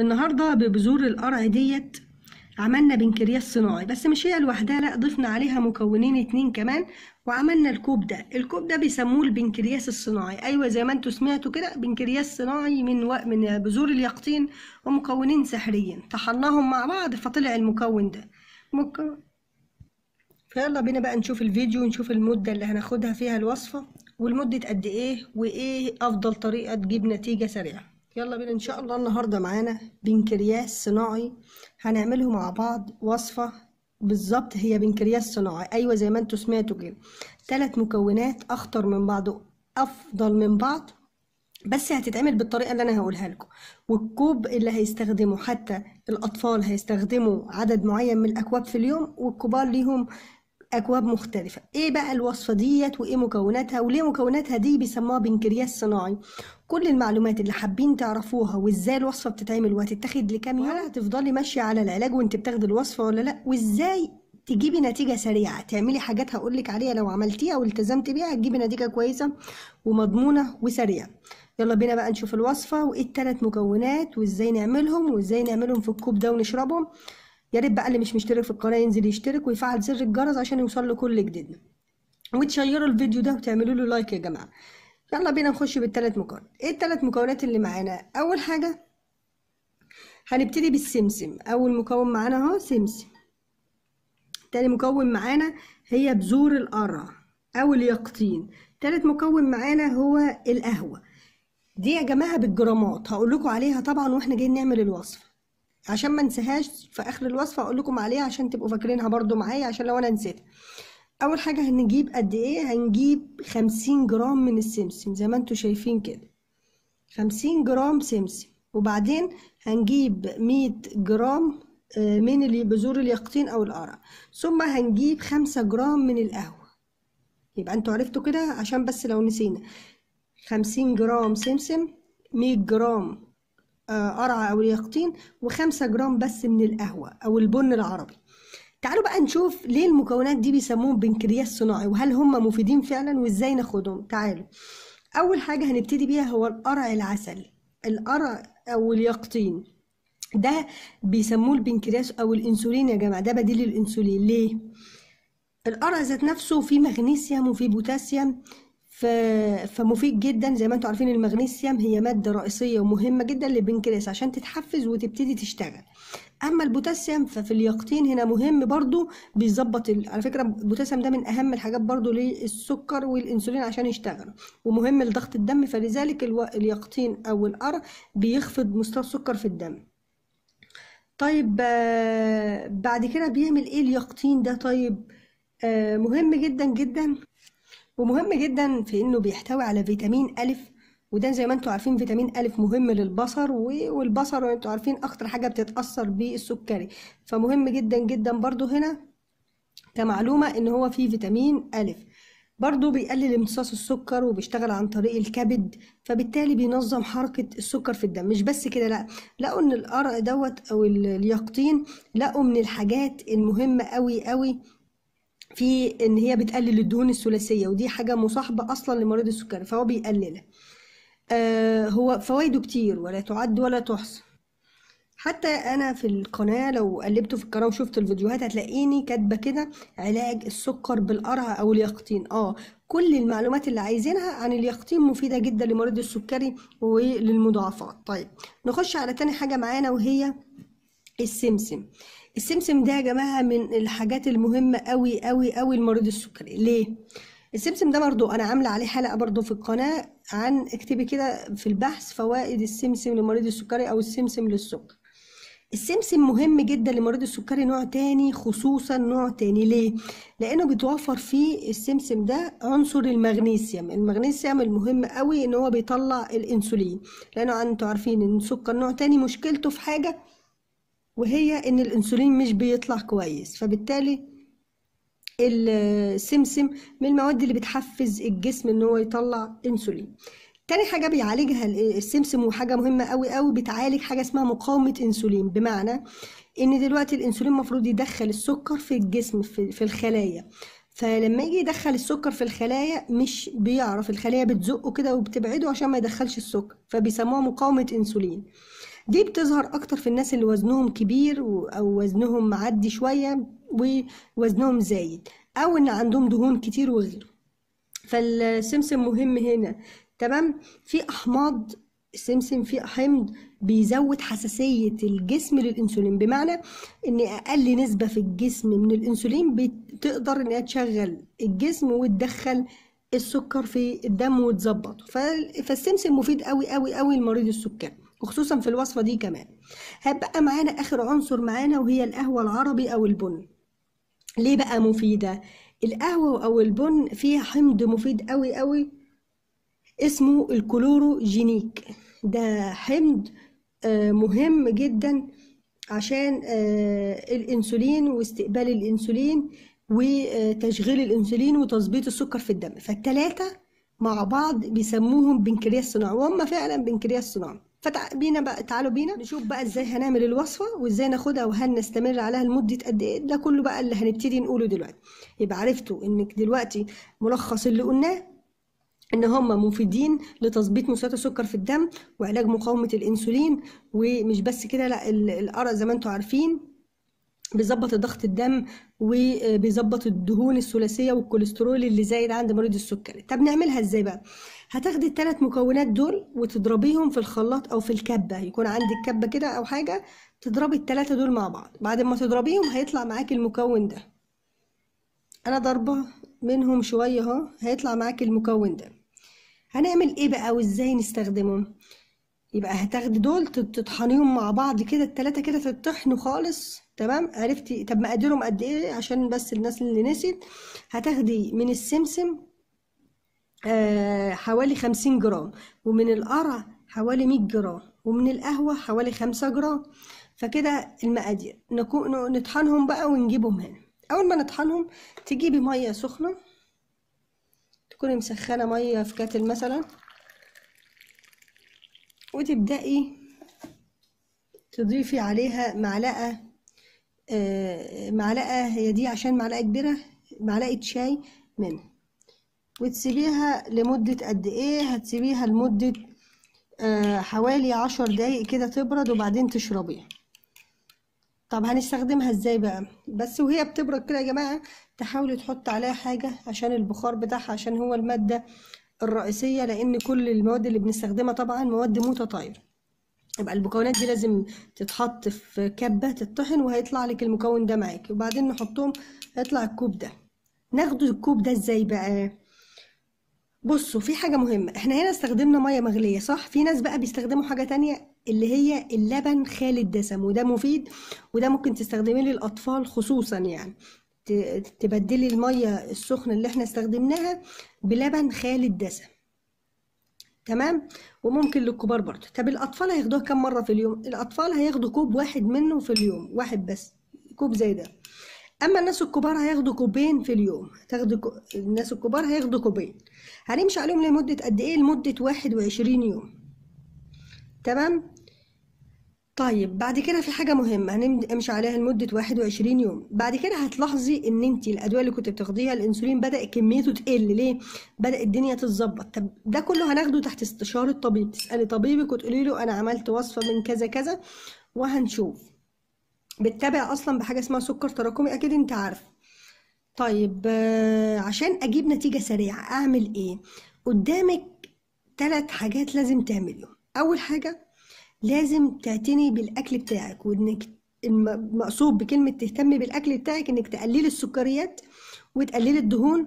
النهارده ببذور القرع ديت عملنا بنكرياس صناعي بس مش هي لوحدها لا ضفنا عليها مكونين اتنين كمان وعملنا الكوب ده. الكوب ده بيسموه البنكرياس الصناعي. أيوه زي ما أنتوا سمعتوا كده بنكرياس صناعي من و... من بذور اليقطين ومكونين سحريين. طحناهم مع بعض فطلع المكون ده. مك... فيلا بينا بقى نشوف الفيديو ونشوف المدة اللي هناخدها فيها الوصفة والمدة قد إيه وإيه أفضل طريقة تجيب نتيجة سريعة. يلا بينا إن شاء الله النهاردة معانا بنكرياس صناعي. هنعمله مع بعض وصفة بالظبط هي بنكرياس صناعي. أيوه زي ما أنتوا سمعتوا كده. ثلاث مكونات أخطر من بعض افضل من بعض بس هتتعمل بالطريقة اللي أنا هقولها لكم. والكوب اللي هيستخدمه حتى الأطفال هيستخدموا عدد معين من الأكواب في اليوم والكبار ليهم أكواب مختلفة. إيه بقى الوصفة ديت؟ وإيه مكوناتها؟ وليه مكوناتها دي بيسموها بنكرياس صناعي؟ كل المعلومات اللي حابين تعرفوها وإزاي الوصفة بتتعمل وهتتاخد لكام يوم هتفضلي ماشية على العلاج وأنت بتاخدي الوصفة ولا لأ؟ وإزاي تجيبي نتيجة سريعة؟ تعملي حاجات هقولك عليها لو عملتيها والتزمتي بيها هتجيبي نتيجة كويسة ومضمونة وسريعة. يلا بينا بقى نشوف الوصفة وإيه التلات مكونات وإزاي نعملهم وإزاي نعملهم في الكوب ده ونشربهم. يا ريت بقى اللي مش مشترك في القناة ينزل يشترك ويفعل زر الجرس عشان يوصل له كل جديد. وتشيروا الفيديو ده وتعملوا له لايك يا جماعة. يلا بينا نخش بالتلات مكونات إيه التلات مكونات اللي معانا؟ أول حاجة هنبتدي بالسمسم. أول مكون معانا أهو سمسم. تاني مكون معانا هي بذور القرع أو اليقطين. تالت مكون معانا هو القهوة. دي يا جماعة بالجرامات. هقول لكم عليها طبعا وإحنا جايين نعمل الوصفة عشان ما انساهاش في آخر الوصفة هقول لكم عليها عشان تبقوا فاكرينها برضو معايا عشان لو أنا نسيتها. أول حاجة هنجيب قد إيه؟ هنجيب خمسين جرام من السمسم زي ما أنتوا شايفين كده. خمسين جرام سمسم. وبعدين هنجيب مية جرام من بذور اليقطين أو القرع. ثم هنجيب خمسة جرام من القهوة. يبقى أنتوا عرفتوا كده؟ عشان بس لو نسينا. خمسين جرام سمسم مية جرام قرع أو اليقطين وخمسة جرام بس من القهوة أو البن العربي. تعالوا بقى نشوف ليه المكونات دي بيسموهم بنكرياس صناعي وهل هم مفيدين فعلا وإزاي ناخدهم؟ تعالوا. أول حاجة هنبتدي بيها هو القرع العسل القرع أو اليقطين. ده بيسموه البنكرياس أو الإنسولين يا جماعة ده بديل الإنسولين. ليه؟ القرع ذات نفسه فيه مغنيسيوم وفيه بوتاسيوم ف... فمفيد جدا. زي ما أنتم عارفين المغنيسيوم هي مادة رئيسية ومهمة جدا للبنكرياس عشان تتحفز وتبتدي تشتغل. أما البوتاسيوم ففي اليقطين هنا مهم برضو بيظبط. على فكرة البوتاسيوم ده من أهم الحاجات برضو للسكر والإنسولين عشان يشتغلوا ومهم لضغط الدم فلذلك. اليقطين أو القرع بيخفض مستوى السكر في الدم طيب بعد كده بيعمل إيه اليقطين ده طيب آه مهم جدا جدا ومهم جدا في إنه بيحتوي على فيتامين الف وده زي ما أنتوا عارفين فيتامين الف مهم للبصر والبصر أنتوا عارفين أكتر حاجة بتتأثر بالسكري. فمهم جدا جدا برضو هنا كمعلومة إن هو فيه فيتامين الف برضه بيقلل امتصاص السكر وبيشتغل عن طريق الكبد فبالتالي بينظم حركة السكر في الدم. مش بس كده لا لقوا إن القرع دوت أو اليقطين لقوا من الحاجات المهمة قوي قوي في إن هي بتقلل الدهون الثلاثية ودي حاجة مصاحبة أصلا لمريض السكري فهو بيقللها. آه هو فوائده كتير ولا تعد ولا تحصى. حتى أنا في القناة لو قلبتوا في القناه وشفت الفيديوهات هتلاقيني كاتبة كده علاج السكر بالقرع أو اليقطين. آه كل المعلومات اللي عايزينها عن اليقطين مفيدة جدا لمريض السكري وللمضاعفات. طيب نخش على تاني حاجة معانا وهي السمسم. السمسم ده يا جماعة من الحاجات المهمة قوي قوي قوي لمريض السكري. ليه؟ السمسم ده برضو أنا عاملة عليه حلقة برضو في القناة عن اكتبي كده في البحث فوائد السمسم لمريض السكري أو السمسم للسكر. السمسم مهم جدا لمريض السكري نوع تاني خصوصا نوع تاني. ليه؟ لأنه بيتوفر فيه السمسم ده عنصر المغنيسيوم. المغنيسيوم المهم قوي إن هو بيطلع الإنسولين. لأنه أنتوا عارفين إن السكر نوع تاني مشكلته في حاجة وهي إن الإنسولين مش بيطلع كويس. فبالتالي السمسم من المواد اللي بتحفز الجسم إن هو يطلع إنسولين. تاني حاجة بيعالجها السمسم وحاجة مهمة قوي قوي بتعالج حاجة اسمها مقاومة إنسولين. بمعنى إن دلوقتي الإنسولين المفروض يدخل السكر في الجسم في, في الخلايا. فلما يجي يدخل السكر في الخلايا مش بيعرف الخلايا بتزقه كده وبتبعده عشان ما يدخلش السكر فبيسموها مقاومة إنسولين. دي بتظهر أكتر في الناس اللي وزنهم كبير أو وزنهم معدي شوية ووزنهم زايد أو إن عندهم دهون كتير وغيره. فالسمسم مهم هنا تمام؟ في أحماض السمسم فيه حمض بيزود حساسية الجسم للأنسولين بمعنى إن أقل نسبة في الجسم من الأنسولين بتقدر إنها تشغل الجسم وتدخل السكر في الدم وتظبطه. فالسمسم مفيد قوي قوي قوي لمريض السكر وخصوصا في الوصفة دي كمان. هيبقى معانا آخر عنصر معانا وهي القهوة العربي أو البن. ليه بقى مفيدة؟ القهوة أو البن فيها حمض مفيد قوي قوي اسمه الكلوروجينيك. ده حمض آه، مهم جدا عشان آه، الإنسولين واستقبال الإنسولين وتشغيل الإنسولين وتظبيط السكر في الدم. فالتلاتة مع بعض بيسموهم بنكرياس صناعي وهم فعلا بنكرياس صناعي. فبينا بقى تعالوا بينا نشوف بقى إزاي هنعمل الوصفة وازاي ناخدها وهل نستمر عليها لمدة قد إيه. ده كله بقى اللي هنبتدي نقوله دلوقتي. يبقى عرفتوا انك دلوقتي ملخص اللي قلناه ان هم مفيدين لتظبيط مستويات السكر في الدم وعلاج مقاومة الانسولين ومش بس كده لا ال- القرع زي ما أنتم عارفين بيظبط ضغط الدم وبيظبط الدهون الثلاثية والكوليسترول اللي زايد عند مريض السكري. طب نعملها إزاي بقى؟ هتاخدي الثلاث مكونات دول وتضربيهم في الخلاط أو في الكبة يكون عندك كبة كده أو حاجة تضربي الثلاثه دول مع بعض. بعد ما تضربيهم هيطلع معاكي المكون ده. أنا ضربه منهم شوية أهو هيطلع معاكي المكون ده. هنعمل إيه بقى وإزاي نستخدمهم؟ يبقى هتاخدي دول تطحنيهم مع بعض كده التلاتة كده تطحنوا خالص تمام؟ عرفتي؟ طب مقاديرهم قد إيه عشان بس الناس اللي نسيت؟ هتاخدي من السمسم آه حوالي خمسين جرام ومن القرع حوالي مية جرام ومن القهوة حوالي خمسة جرام. فكده المقادير. نطحنهم بقى ونجيبهم هنا. أول ما نطحنهم تجيبي مية سخنة. تكوني مسخنة مية في كاتل مثلا. وتبدأي تضيفي عليها معلقة معلقة هي دي عشان معلقة كبيرة معلقة شاي منها. وتسيبيها لمدة قد إيه؟ هتسيبيها لمدة آه، حوالي عشر دقايق كده تبرد وبعدين تشربيها. طب هنستخدمها إزاي بقى؟ بس وهي بتبرد كده يا جماعة تحاولي تحط عليها حاجة عشان البخار بتاعها عشان هو المادة الرئيسية لأن كل المواد اللي بنستخدمها طبعا مواد متطايرة. يبقى المكونات دي لازم تتحط في كبة تطحن وهيطلع لك المكون ده معاكي وبعدين نحطهم هيطلع الكوب ده. ناخد الكوب ده إزاي بقى؟ بصوا في حاجة مهمة. إحنا هنا استخدمنا مية مغلية صح؟ في ناس بقى بيستخدموا حاجة تانية اللي هي اللبن خالي الدسم وده مفيد وده ممكن تستخدميه للأطفال خصوصا يعني. تبدلي المية السخنة اللي إحنا استخدمناها بلبن خالي الدسم تمام؟ وممكن للكبار برضه. طب الأطفال هياخدوها كم مرة في اليوم؟ الأطفال هياخدوا كوب واحد منه في اليوم واحد بس كوب زي ده. أما الناس الكبار هياخدوا كوبين في اليوم. تاخدوا كو... الناس الكبار هياخدوا كوبين. هنمشي عليهم لمدة قد إيه؟ واحد وعشرين يوم. تمام؟ طيب بعد كده في حاجة مهمة هنمشي عليها لمدة واحد وعشرين يوم. بعد كده هتلاحظي إن انت الأدوية اللي كنت بتاخديها الإنسولين بدأ كميته تقل. ليه؟ بدأ الدنيا تتظبط. طب ده كله هناخده تحت استشارة طبيب تسألي طبيبك وتقولي له أنا عملت وصفة من كذا كذا وهنشوف. بتتابع أصلا بحاجة اسمها سكر تراكمي؟ أكيد أنت عارف. طيب آه، عشان أجيب نتيجة سريعة أعمل إيه؟ قدامك ثلاث حاجات لازم تعمليهم. أول حاجة لازم تعتني بالأكل بتاعك وإنك الم- المقصود بكلمة تهتمي بالأكل بتاعك إنك تقللي السكريات وتقللي الدهون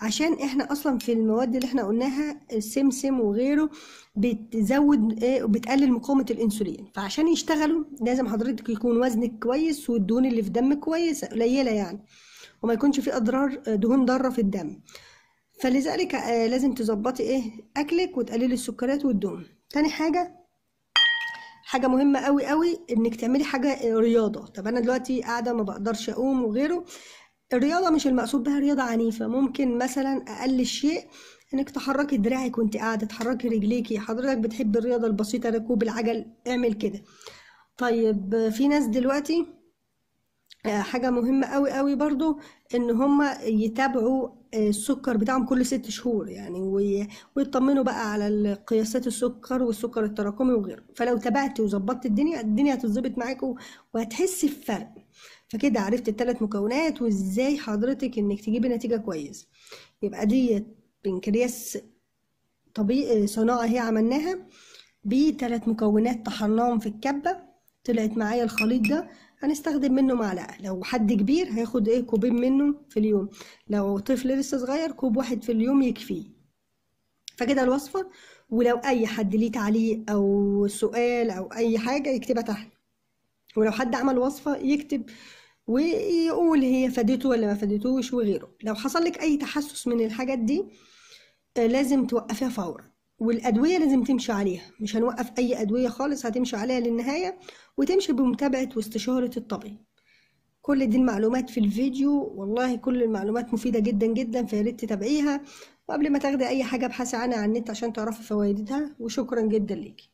عشان إحنا أصلا في المواد اللي إحنا قلناها السمسم وغيره بتزود إيه وبتقلل مقاومة الإنسولين. فعشان يشتغلوا لازم حضرتك يكون وزنك كويس والدهون اللي في دمك كويسة قليلة يعني وما يكونش في أضرار آه، دهون ضارة في الدم. فلذلك آه، لازم تظبطي إيه أكلك وتقللي السكريات والدهون. تاني حاجة حاجة مهمة قوي قوي إنك تعملي حاجة رياضة. طب أنا دلوقتي قاعدة ما بقدرش أقوم وغيره. الرياضة مش المقصود بها رياضة عنيفة. ممكن مثلا أقل شيء إنك تحركي دراعك وأنت قاعدة تحركي رجليكي. حضرتك بتحب الرياضة البسيطة ركوب العجل اعمل كده. طيب في ناس دلوقتي حاجة مهمة قوي قوي برضو إن هما يتابعوا آه، السكر بتاعهم كل ست شهور يعني وي- ويطمنوا بقى على قياسات السكر والسكر التراكمي وغيره. فلو تابعت وظبطت الدنيا الدنيا هتتظبط معاك و- وهتحس بفرق. فكده عرفت الثلاث مكونات وإزاي حضرتك إنك تجيبي نتيجة كويس. يبقى دي بنكرياس طبيعي صناعة هي عملناها. بثلاث مكونات طحناهم في الكبة. طلعت معايا الخليط ده. هنستخدم منه معلقة. لو حد كبير هياخد إيه؟ كوبين منه في اليوم. لو طفل لسه صغير كوب واحد في اليوم يكفيه. فكده الوصفة. ولو أي حد ليه تعليق أو سؤال أو أي حاجة يكتبها تحت. ولو حد عمل وصفة يكتب ويقول هي فادته ولا ما فادتوش وغيره. لو حصل لك أي تحسس من الحاجات دي آه، لازم توقفيها فورا. والأدوية لازم تمشي عليها. مش هنوقف أي أدوية خالص هتمشي عليها للنهاية وتمشي بمتابعة واستشارة الطبيب. كل دي المعلومات في الفيديو. والله كل المعلومات مفيدة جدا جدا فياريت تتابعيها. وقبل ما تاخدي أي حاجة ابحثي عنها على النت عشان تعرفي فوائدها. وشكرا جدا ليكي.